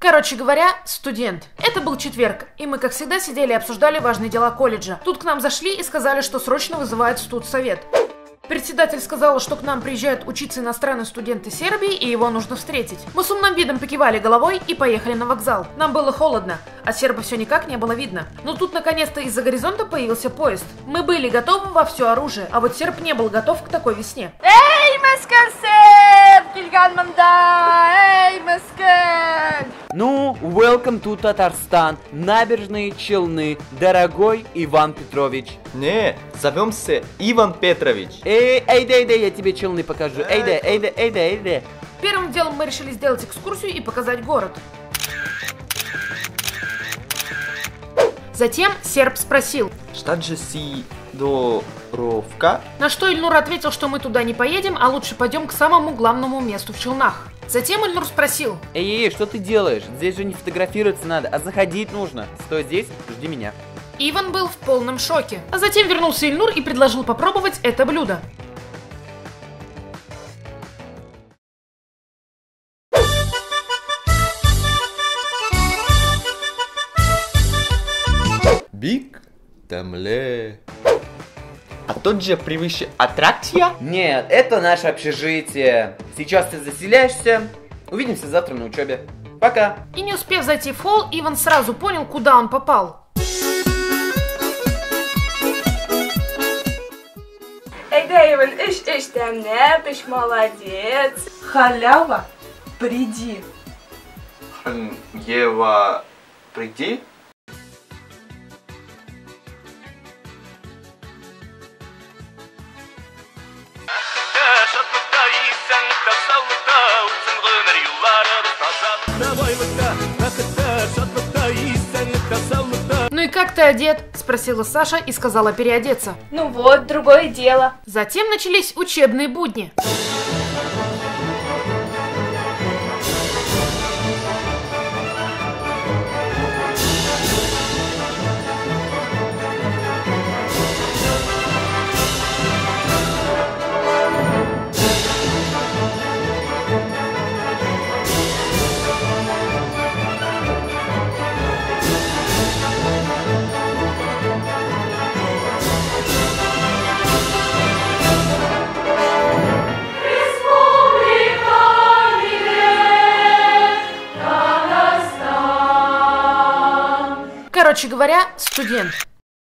Короче говоря, студент. Это был четверг, и мы, как всегда, сидели и обсуждали важные дела колледжа. Тут к нам зашли и сказали, что срочно вызывают студсовет. Председатель сказал, что к нам приезжают учиться иностранные студенты Сербии, и его нужно встретить. Мы с умным видом покивали головой и поехали на вокзал. Нам было холодно, а серба все никак не было видно. Но тут наконец-то из-за горизонта появился поезд. Мы были готовы во все оружие, а вот серб не был готов к такой весне. Эй, Маскарсеп! Кильганманда! Эй, Маскар! Ну, welcome to Татарстан, набережные Челны, дорогой Иван Петрович. Не, зовемся Иван Петрович. Эй, эй, да, эй, да, я тебе Челны покажу. Эй, да, эй, да, эй, да, эй, да. Первым делом мы решили сделать экскурсию и показать город. Затем серб спросил, Что же си доровка? на что Ильнур ответил, что мы туда не поедем, а лучше пойдем к самому главному месту в Челнах. Затем Ильнур спросил, Эй, эй, эй, что ты делаешь? Здесь же не фотографироваться надо, а заходить нужно. Стой здесь, жди меня. Иван был в полном шоке. А затем вернулся Ильнур и предложил попробовать это блюдо. Биг Тамле. А тот же превыше аттракция? Нет, это наше общежитие. Сейчас ты заселяешься. Увидимся завтра на учебе. Пока. И не успев зайти в холл, Иван сразу понял, куда он попал. Эй, Дэйвен, иш, иш, темне, ты ж молодец. Халява, приди. Ева, приди. Ну и как ты одет? Спросила Саша и сказала переодеться. Ну вот, другое дело. Затем начались учебные будни. Короче говоря, студент.